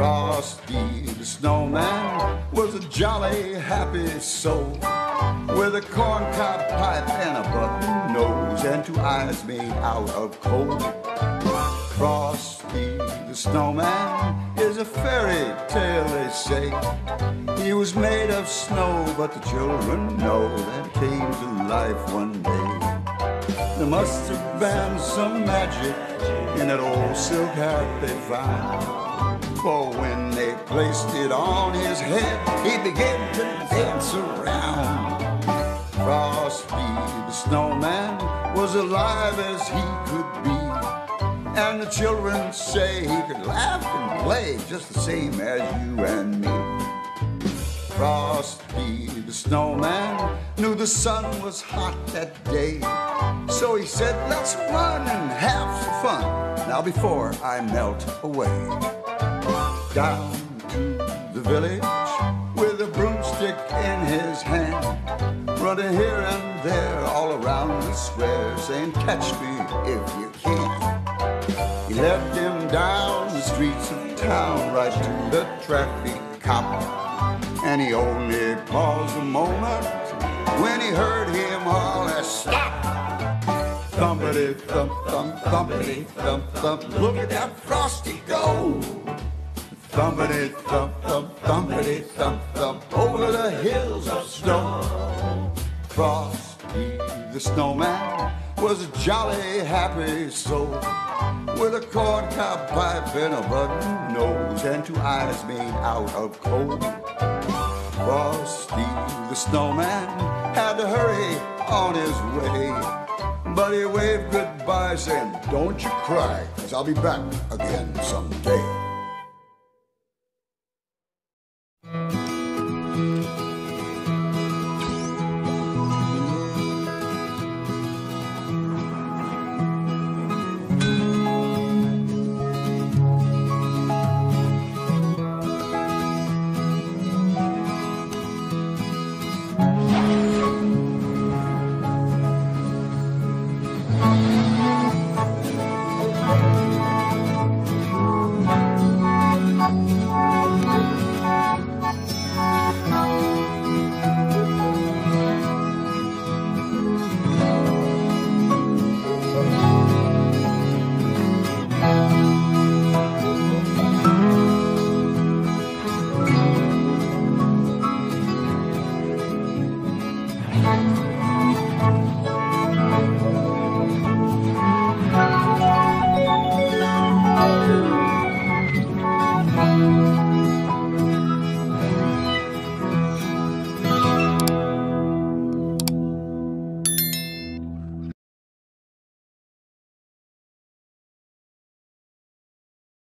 Frosty the snowman was a jolly happy soul with a corncob pipe and a button nose and two eyes made out of coal. Frosty the snowman is a fairy tale, they say. He was made of snow, but the children know that he came to life one day. There must have been some magic in that old silk hat they found. For when they placed it on his head, he began to dance around. Frosty the snowman was alive as he could be. And the children say he could laugh and play just the same as you and me. Frosty the snowman knew the sun was hot that day. So he said, let's run and have some fun now before I melt away. Down to the village with a broomstick in his hand, running here and there all around the square, saying, catch me if you can. He led him down the streets of town right to the traffic cop. And he only paused a moment when he heard him holler, stop! Thumpity thump thump thumpity thump thump. Look at that frosty go! Thumpity thump thump thumpity thump thump over the hills of snow. Frosty the snowman was a jolly happy soul with a corncob pipe and a button nose and two eyes made out of coal. Frosty the snowman had to hurry on his way. But he waved goodbye saying, don't you cry, cause I'll be back again someday.